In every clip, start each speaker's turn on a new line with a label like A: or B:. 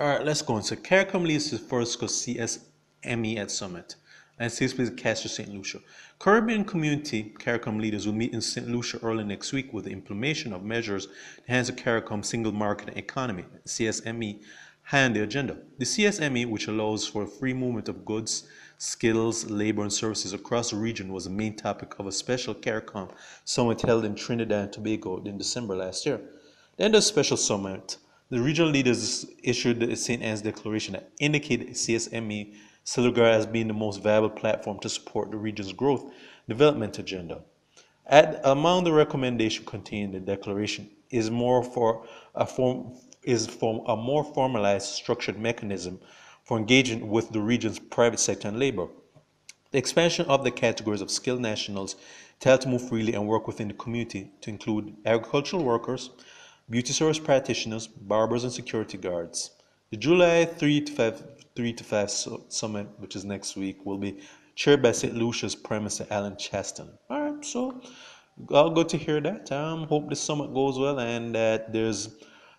A: All right, let's go into CARICOM leads the first CSME at Summit and takes place at Castries St. Lucia. Caribbean community CARICOM leaders will meet in St. Lucia early next week with the implementation of measures to enhance the CARICOM single market economy, CSME, high on the agenda. The CSME, which allows for free movement of goods, skills, labor, and services across the region, was the main topic of a special CARICOM summit held in Trinidad and Tobago in December last year. Then the special summit the regional leaders issued the St. Ann's Declaration that indicated CSME Silvergar as being the most viable platform to support the region's growth development agenda. At, among the recommendations contained in the declaration is more for a form is for a more formalized structured mechanism for engagement with the region's private sector and labor. The expansion of the categories of skilled nationals to help to move freely and work within the community to include agricultural workers, beauty service practitioners, barbers, and security guards. The July 3 to 5, 3 to 5 summit, which is next week, will be chaired by St. Lucia's Prime Minister Allen Chastanet. All right, so all good to hear that. Um, hope the summit goes well and that there's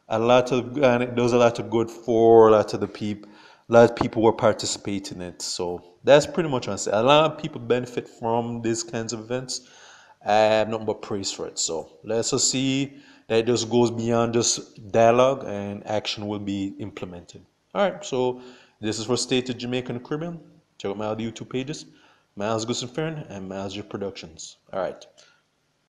A: a lot of and it does a lot of good for a lot of the people. A lot of people were participating in it, so that's pretty much what I say. A lot of people benefit from these kinds of events. I have nothing but praise for it. So let's just see that just goes beyond just dialogue and action will be implemented. All right, so this is for State of Jamaica and Caribbean. Check out my other YouTube pages, Miles Gussenfern and Miles Productions. All right.